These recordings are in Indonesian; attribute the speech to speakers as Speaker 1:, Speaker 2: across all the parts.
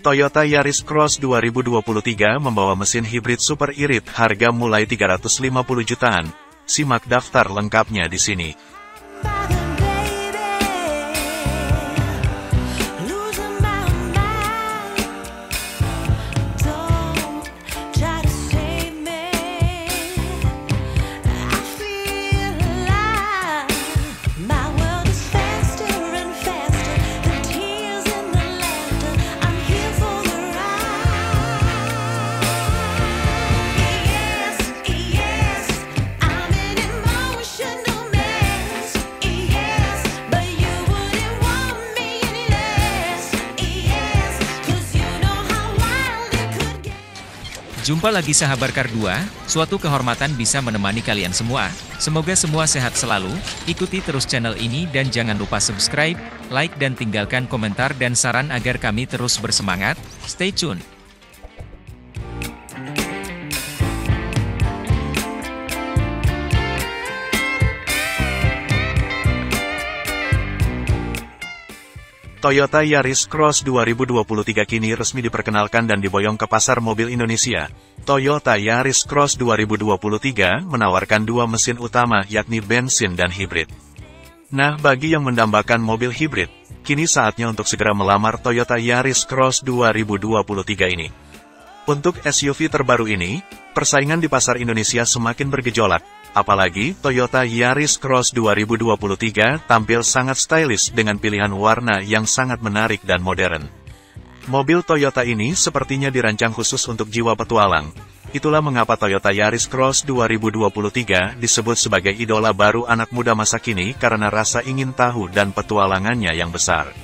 Speaker 1: Toyota Yaris Cross 2023 membawa mesin hibrid super irit harga mulai 350 jutaan. Simak daftar lengkapnya di sini.
Speaker 2: Jumpa lagi sahabat Kar 2, suatu kehormatan bisa menemani kalian semua. Semoga semua sehat selalu, ikuti terus channel ini dan jangan lupa subscribe, like dan tinggalkan komentar dan saran agar kami terus bersemangat. Stay tune.
Speaker 1: Toyota Yaris Cross 2023 kini resmi diperkenalkan dan diboyong ke pasar mobil Indonesia. Toyota Yaris Cross 2023 menawarkan dua mesin utama yakni bensin dan hibrid. Nah, bagi yang mendambakan mobil hibrid, kini saatnya untuk segera melamar Toyota Yaris Cross 2023 ini. Untuk SUV terbaru ini, persaingan di pasar Indonesia semakin bergejolak, Apalagi, Toyota Yaris Cross 2023 tampil sangat stylish dengan pilihan warna yang sangat menarik dan modern. Mobil Toyota ini sepertinya dirancang khusus untuk jiwa petualang. Itulah mengapa Toyota Yaris Cross 2023 disebut sebagai idola baru anak muda masa kini karena rasa ingin tahu dan petualangannya yang besar.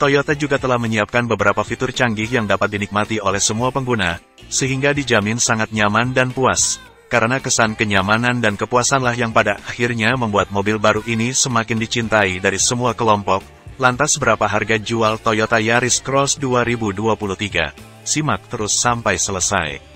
Speaker 1: Toyota juga telah menyiapkan beberapa fitur canggih yang dapat dinikmati oleh semua pengguna, sehingga dijamin sangat nyaman dan puas karena kesan kenyamanan dan kepuasanlah yang pada akhirnya membuat mobil baru ini semakin dicintai dari semua kelompok. Lantas berapa harga jual Toyota Yaris Cross 2023? Simak terus sampai selesai.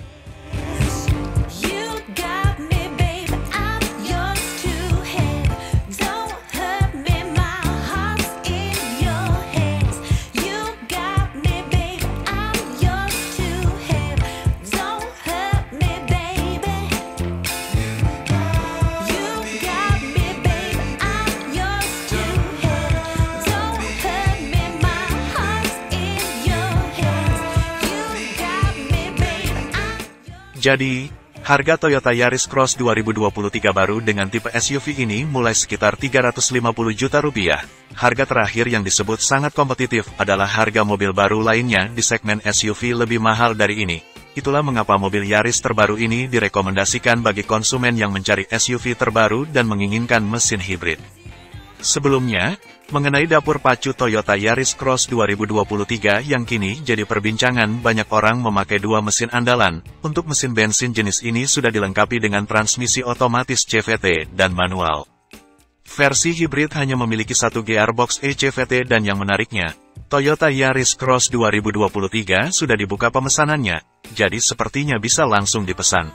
Speaker 1: Jadi, harga Toyota Yaris Cross 2023 baru dengan tipe SUV ini mulai sekitar 350 juta rupiah. Harga terakhir yang disebut sangat kompetitif adalah harga mobil baru lainnya di segmen SUV lebih mahal dari ini. Itulah mengapa mobil Yaris terbaru ini direkomendasikan bagi konsumen yang mencari SUV terbaru dan menginginkan mesin hibrid. Sebelumnya, mengenai dapur pacu Toyota Yaris Cross 2023 yang kini jadi perbincangan banyak orang memakai dua mesin andalan. Untuk mesin bensin jenis ini sudah dilengkapi dengan transmisi otomatis CVT dan manual. Versi hibrid hanya memiliki satu gearbox ECVT dan yang menariknya, Toyota Yaris Cross 2023 sudah dibuka pemesanannya, jadi sepertinya bisa langsung dipesan.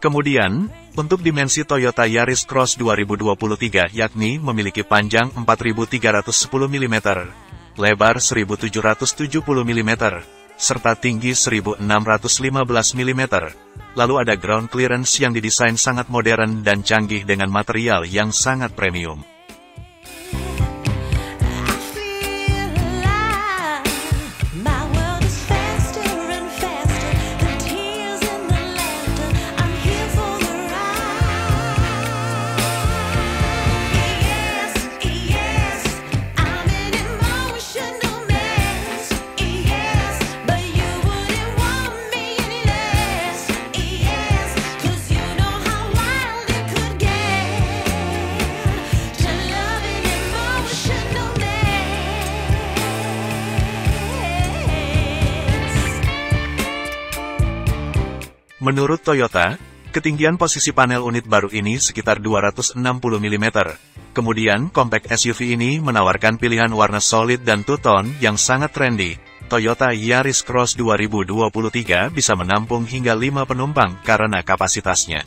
Speaker 1: Kemudian, untuk dimensi Toyota Yaris Cross 2023 yakni memiliki panjang 4310 mm, lebar 1770 mm, serta tinggi 1615 mm. Lalu ada ground clearance yang didesain sangat modern dan canggih dengan material yang sangat premium. Menurut Toyota, ketinggian posisi panel unit baru ini sekitar 260 mm. Kemudian, compact SUV ini menawarkan pilihan warna solid dan two-tone yang sangat trendy. Toyota Yaris Cross 2023 bisa menampung hingga 5 penumpang karena kapasitasnya.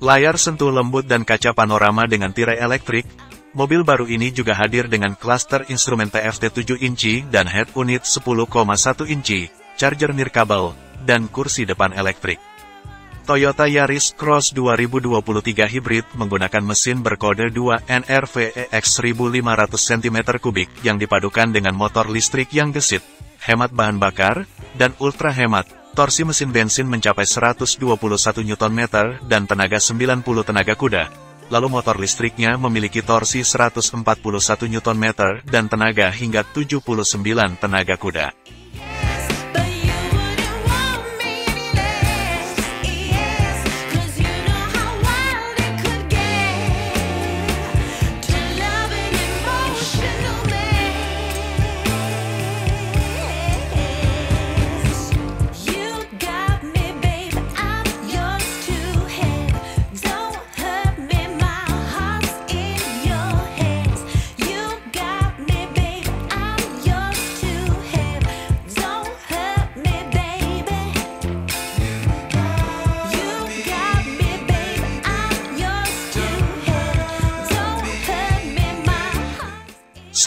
Speaker 1: Layar sentuh lembut dan kaca panorama dengan tirai elektrik mobil baru ini juga hadir dengan klaster instrumen TFT 7 inci dan head unit 10,1 inci, charger nirkabel, dan kursi depan elektrik. Toyota Yaris Cross 2023 Hybrid menggunakan mesin berkode 2 NRVEX 1500 cm3 yang dipadukan dengan motor listrik yang gesit, hemat bahan bakar, dan ultra hemat, Torsi mesin bensin mencapai 121 Nm dan tenaga 90 tenaga kuda. Lalu motor listriknya memiliki torsi 141 Nm dan tenaga hingga 79 tenaga kuda.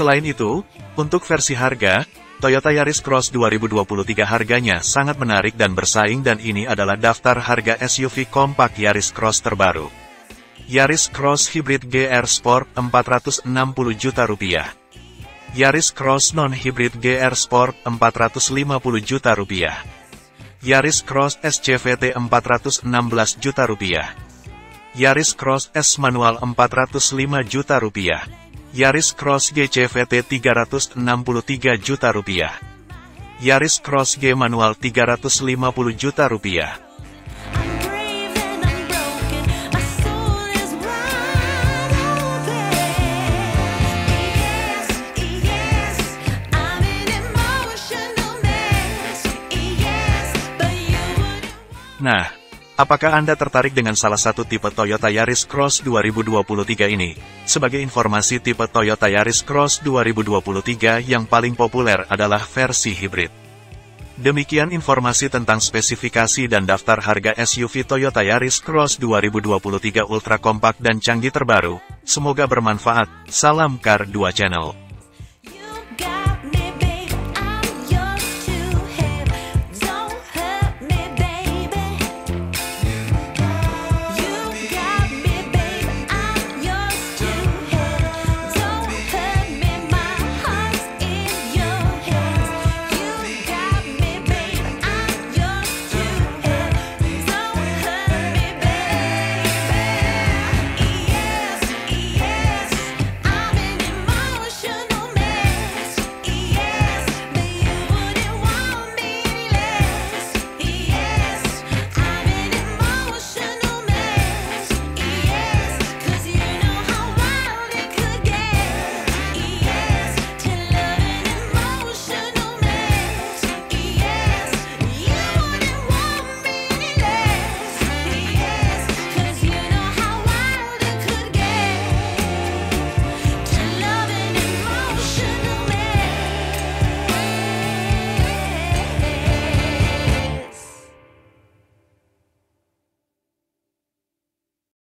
Speaker 1: Selain itu, untuk versi harga, Toyota Yaris Cross 2023 harganya sangat menarik dan bersaing dan ini adalah daftar harga SUV kompak Yaris Cross terbaru. Yaris Cross Hybrid GR Sport 460 juta rupiah. Yaris Cross Non-Hybrid GR Sport 450 juta rupiah. Yaris Cross SCVT 416 juta rupiah. Yaris Cross S Manual 405 juta rupiah. Yaris Cross G CVT 363 juta rupiah. Yaris Cross G manual 350 juta rupiah. Nah, Apakah Anda tertarik dengan salah satu tipe Toyota Yaris Cross 2023 ini? Sebagai informasi tipe Toyota Yaris Cross 2023 yang paling populer adalah versi hibrid. Demikian informasi tentang spesifikasi dan daftar harga SUV Toyota Yaris Cross 2023 ultra kompak dan canggih terbaru. Semoga bermanfaat. Salam Car 2 Channel.